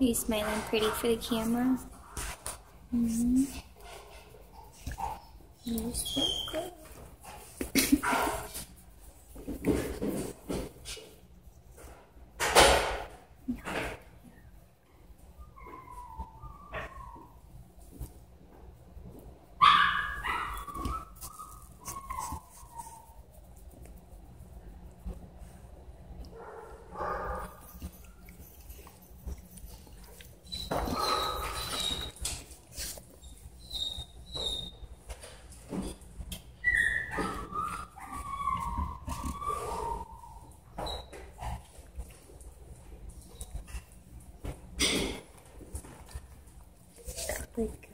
Are you smiling pretty for the camera? Mm-hmm. You're so good. like